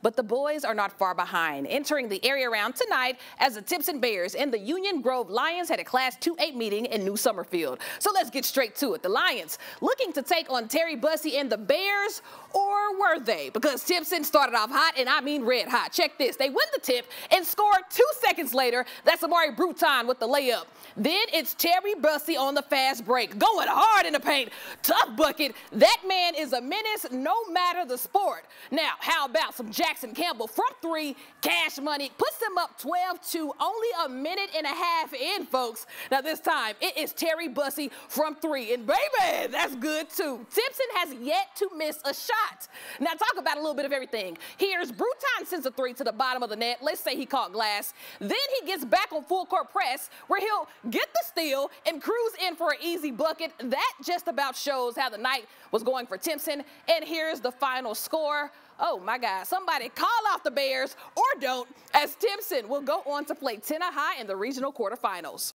but the boys are not far behind. Entering the area round tonight as the Timpson Bears and the Union Grove Lions had a Class 2A meeting in New Summerfield. So let's get straight to it. The Lions looking to take on Terry Bussey and the Bears, or were they? Because Timpson started off hot, and I mean red hot. Check this. They win the tip and score two seconds later. That's Amari Bruton with the layup. Then it's Terry Bussey on the fast break, going hard in the paint. Tough bucket. That man is a menace no matter the sport. Now, how about some Jackson Campbell from three, cash money, puts them up 12 to only a minute and a half in, folks. Now, this time, it is Terry Bussey from three, and baby, that's good too. Timpson has yet to miss a shot. Now, talk about a little bit of everything. Here's Bruton sends a three to the bottom of the net. Let's say he caught glass. Then he gets back on full court press, where he'll get the steal and cruise in for an easy bucket. That just about shows how the night was going for Timpson. And here's the final score. Oh my God, somebody call off the Bears or don't, as Timpson will go on to play Tenaha in the regional quarterfinals.